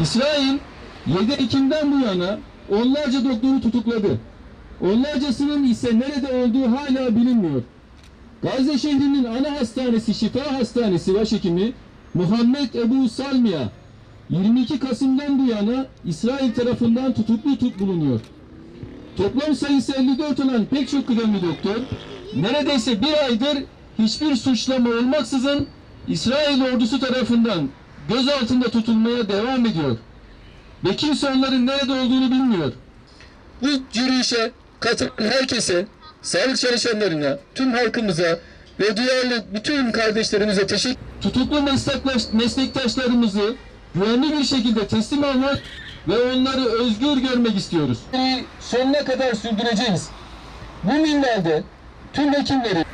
İsrail 7 Ekim'den bu yana onlarca doktoru tutukladı. Onlarcasının ise nerede olduğu hala bilinmiyor. Gazze şehrinin ana hastanesi Şifa Hastanesi başhekimi Muhammed Ebu Salmiya 22 Kasım'dan bu yana İsrail tarafından tutuklu tut bulunuyor. Toplam sayısı 54 olan pek çok kıdemli doktor neredeyse bir aydır hiçbir suçlama olmaksızın İsrail ordusu tarafından gözaltında tutulmaya devam ediyor. Ve kimse onların nerede olduğunu bilmiyor. Bu yürüyüşe katılan herkese, sağlık çalışanlarına, tüm halkımıza ve duyarlı bütün kardeşlerimize teşekkür Tutuklu mesleklaş, meslektaşlarımızı güvenli bir şekilde teslim almak ve onları özgür görmek istiyoruz. Sonuna kadar sürdüreceğiz. Bu minvalde tüm hekimleri